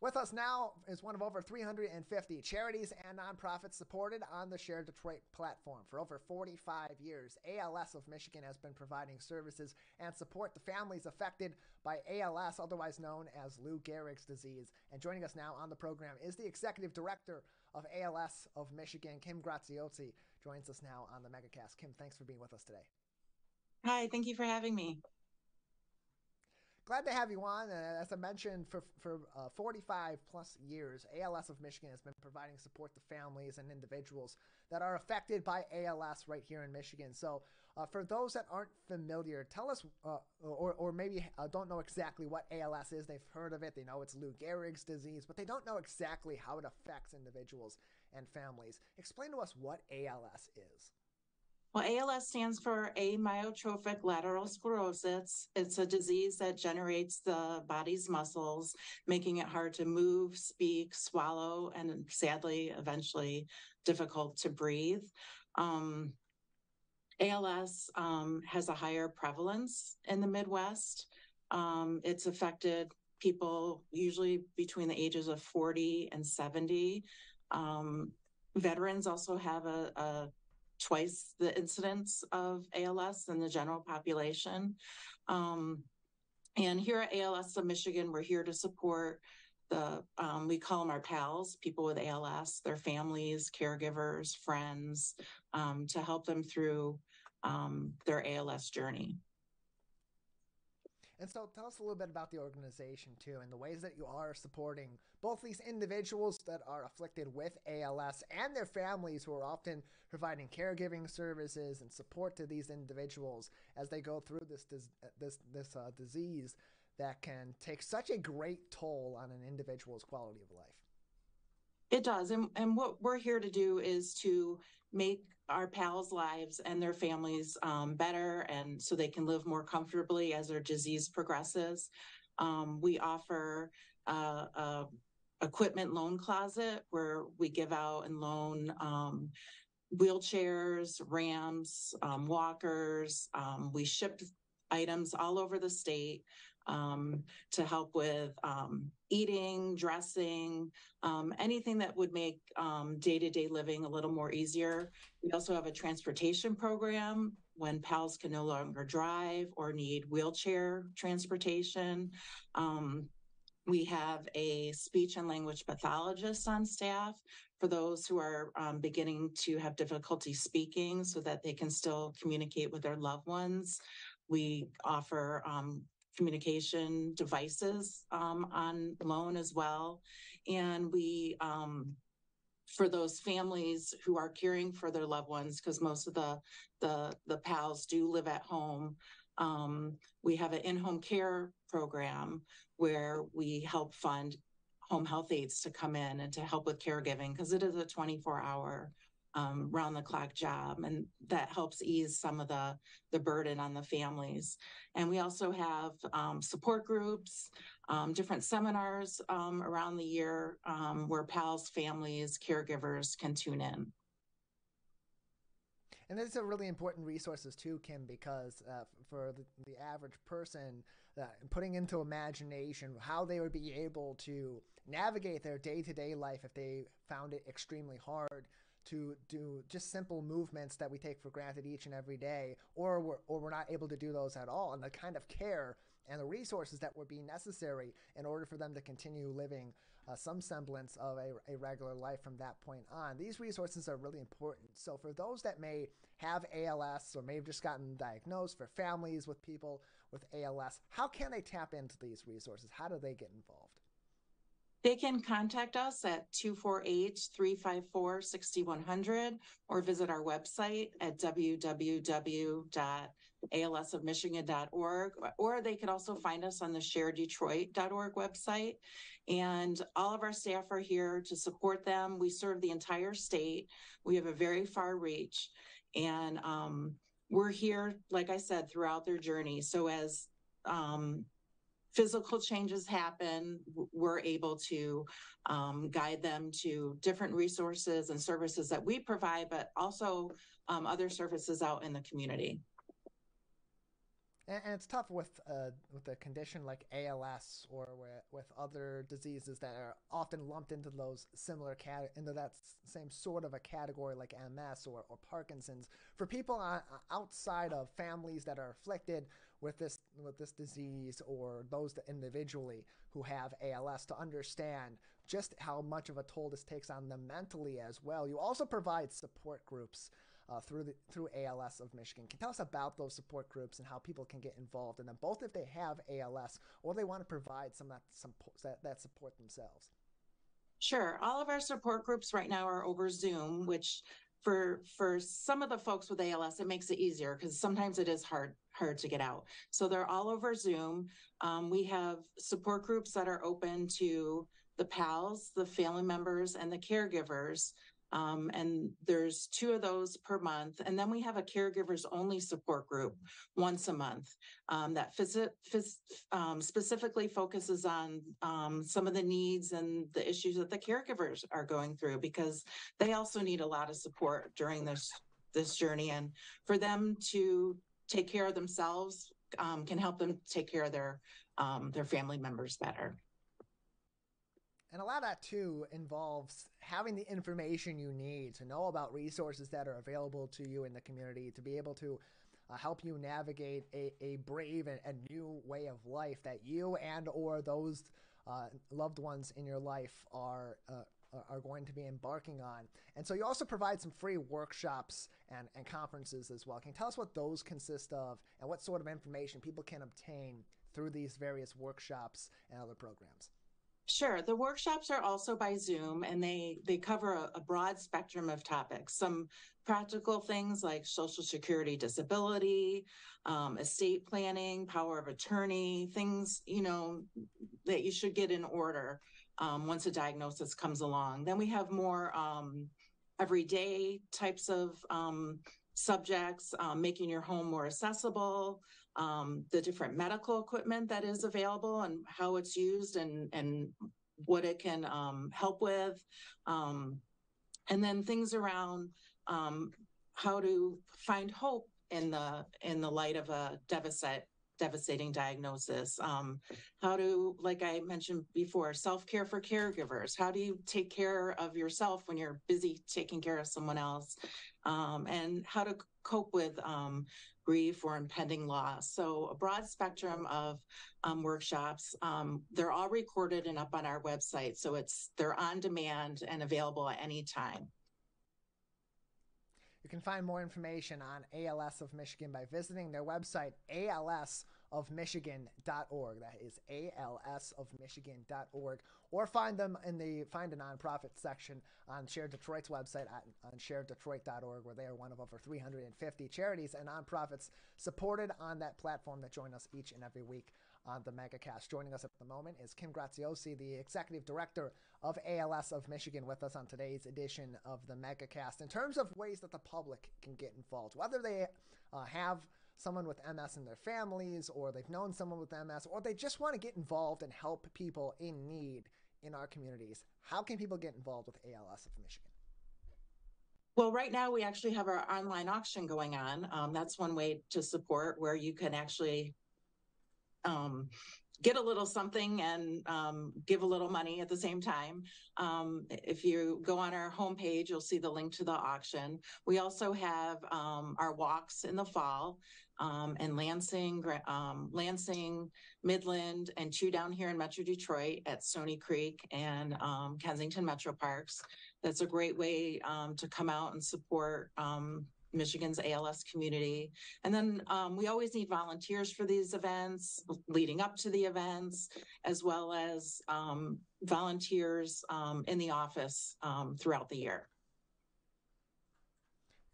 With us now is one of over 350 charities and nonprofits supported on the Share Detroit platform. For over 45 years, ALS of Michigan has been providing services and support to families affected by ALS, otherwise known as Lou Gehrig's disease. And joining us now on the program is the executive director of ALS of Michigan, Kim Graziosi, joins us now on the MegaCast. Kim, thanks for being with us today. Hi, thank you for having me glad to have you on. And as I mentioned, for, for uh, 45 plus years, ALS of Michigan has been providing support to families and individuals that are affected by ALS right here in Michigan. So, uh, for those that aren't familiar, tell us, uh, or, or maybe uh, don't know exactly what ALS is. They've heard of it, they know it's Lou Gehrig's disease, but they don't know exactly how it affects individuals and families. Explain to us what ALS is. Well, ALS stands for amyotrophic lateral sclerosis. It's a disease that generates the body's muscles, making it hard to move, speak, swallow, and sadly, eventually difficult to breathe. Um, ALS um, has a higher prevalence in the Midwest. Um, it's affected people usually between the ages of 40 and 70. Um, veterans also have a, a twice the incidence of ALS in the general population. Um, and here at ALS of Michigan, we're here to support the, um, we call them our pals, people with ALS, their families, caregivers, friends, um, to help them through um, their ALS journey. And so tell us a little bit about the organization too and the ways that you are supporting both these individuals that are afflicted with ALS and their families who are often providing caregiving services and support to these individuals as they go through this this this uh, disease that can take such a great toll on an individual's quality of life. It does. And, and what we're here to do is to make our pals' lives and their families um, better and so they can live more comfortably as their disease progresses. Um, we offer uh, a equipment loan closet where we give out and loan um, wheelchairs, ramps, um, walkers. Um, we ship items all over the state um, to help with um, eating, dressing, um, anything that would make day to day living a little more easier. We also have a transportation program when pals can no longer drive or need wheelchair transportation. Um, we have a speech and language pathologist on staff for those who are um, beginning to have difficulty speaking so that they can still communicate with their loved ones. We offer um, communication devices um, on loan as well. And we, um, for those families who are caring for their loved ones, because most of the, the, the pals do live at home, um, we have an in-home care program where we help fund home health aides to come in and to help with caregiving because it is a 24 hour um, round the clock job and that helps ease some of the the burden on the families. And we also have um, support groups um, different seminars um, around the year um, where pals families caregivers can tune in. And these are really important resources too, Kim, because uh, for the, the, average person, uh, putting into imagination how they would be able to navigate their day to day life if they found it extremely hard to do just simple movements that we take for granted each and every day, or we're, or we're not able to do those at all. And the kind of care and the resources that would be necessary in order for them to continue living uh, some semblance of a, a regular life from that point on. These resources are really important. So, for those that may have ALS or may have just gotten diagnosed, for families with people with ALS, how can they tap into these resources? How do they get involved? They can contact us at 248 354 6100 or visit our website at www.alsofmichigan.org. Or they could also find us on the sharedetroit.org website. And all of our staff are here to support them. We serve the entire state, we have a very far reach. And um, we're here, like I said, throughout their journey. So as um, physical changes happen, we're able to um, guide them to different resources and services that we provide, but also um, other services out in the community. And, and it's tough with uh, with a condition like ALS or with, with other diseases that are often lumped into those similar cat into that same sort of a category like MS or, or Parkinson's. For people outside of families that are afflicted with this with this disease or those that individually who have ALS to understand just how much of a toll this takes on them mentally as well. You also provide support groups uh, through the through ALS of Michigan. Can tell us about those support groups and how people can get involved in them, both if they have ALS or they want to provide some that some that, that support themselves? Sure. All of our support groups right now are over Zoom, which for for some of the folks with ALS, it makes it easier because sometimes it is hard hard to get out. So they're all over Zoom. Um, we have support groups that are open to the PALs, the family members, and the caregivers. Um, and there's two of those per month. And then we have a caregivers only support group once a month um, that phys- phys- um, specifically focuses on um, some of the needs and the issues that the caregivers are going through because they also need a lot of support during this this journey and for them to take care of themselves um, can help them take care of their um, their family members better. And a lot of that too involves having the information you need to know about resources that are available to you in the community to be able to uh, help you navigate a, a brave and, and, new way of life that you and or those uh, loved ones in your life are uh, are going to be embarking on. And so you also provide some free workshops and, and conferences as well. Can you tell us what those consist of and what sort of information people can obtain through these various workshops and other programs? Sure. The workshops are also by Zoom and they they cover a, a, broad spectrum of topics. Some practical things like social security disability, um, estate planning, power of attorney, things, you know, that you should get in order um, once a diagnosis comes along. Then we have more um, everyday types of um, subjects, um, making your home more accessible, um, the different medical equipment that is available and how it's used and, and what it can um, help with. Um, and then things around um, how to find hope in the in the light of a deficit devastating diagnosis. Um, how to, like I mentioned before, self care for caregivers. How do you take care of yourself when you're busy taking care of someone else? Um, and how to cope with um, grief or impending loss. So, a broad spectrum of um, workshops. Um, they're all recorded and up on our website. So, it's they're on demand and available at any time. You can find more information on ALS of Michigan by visiting their website, alsofmichigan.org. That is alsofmichigan.org. Or find them in the Find a Nonprofit section on Share Detroit's website at, on sharedetroit.org, where they are one of over 350 charities and nonprofits supported on that platform that join us each and every week on the MegaCast. Joining us at the moment is Kim Graziosi, the Executive Director of ALS of Michigan, with us on today's edition of the MegaCast. In terms of ways that the public can get involved, whether they uh, have someone with MS in their families, or they've known someone with MS, or they just want to get involved and help people in need in our communities, how can people get involved with ALS of Michigan? Well, right now we actually have our online auction going on. Um, that's one way to support where you can actually um, get a little something and um, give a little money at the same time. Um, if you go on our homepage, you'll see the link to the auction. We also have um, our walks in the fall um, in Lansing, um, Lansing, Midland, and two down here in Metro Detroit at Stony Creek and um, Kensington Metro Parks. That's a great way to come out and support Michigan's ALS community. And then um, we always need volunteers for these events, leading up to the events, as well as um, volunteers um, in the office um, throughout the year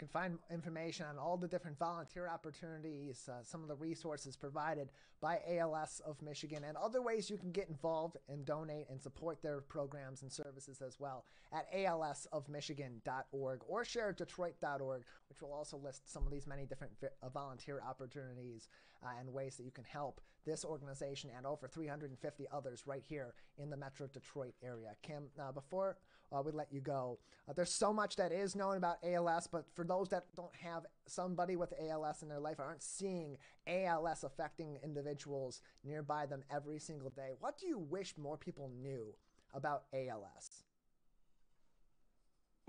can find information on all the different volunteer opportunities, uh, some of the resources provided by ALS of Michigan, and other ways you can get involved and donate and support their programs and services as well at alsofmichigan.org or sharedetroit.org, which will also list some of these many different uh, volunteer opportunities uh, and ways that you can help this organization and over 350 others right here in the Metro Detroit area. Kim, uh, before uh, we let you go, uh, there's so much that is known about ALS, but for those that don't have somebody with ALS in their life, aren't seeing ALS affecting individuals nearby them every single day, what do you wish more people knew about ALS?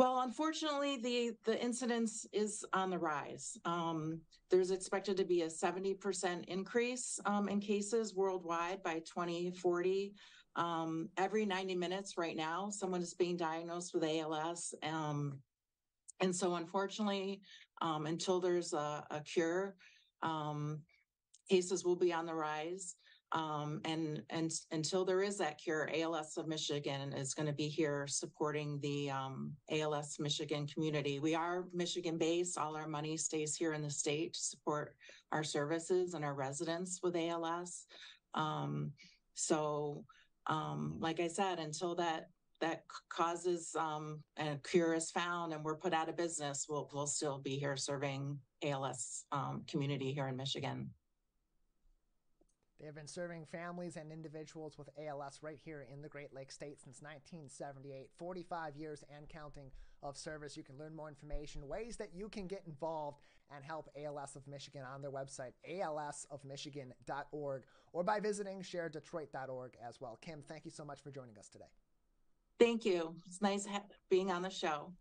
Well, unfortunately, the the incidence is on the rise. Um, there's expected to be a 70% increase um, in cases worldwide by 2040. Um, every 90 minutes right now, someone is being diagnosed with ALS. Um, and so, unfortunately, um, until there's a, a cure, um, cases will be on the rise. Um, and and until there is that cure, ALS of Michigan is going to be here supporting the um, ALS Michigan community. We are Michigan based. All our money stays here in the state to support our services and our residents with ALS. So, um, like I said, until that that causes um, a cure is found and we're put out of business, we'll we'll still be here serving ALS um, community here in Michigan. They have been serving families and individuals with ALS right here in the Great Lakes State since 1978. 45 years and counting of service. You can learn more information, ways that you can get involved and help ALS of Michigan on their website, alsofmichigan.org, or by visiting sharedetroit.org as well. Kim, thank you so much for joining us today. Thank you. It's nice being on the show.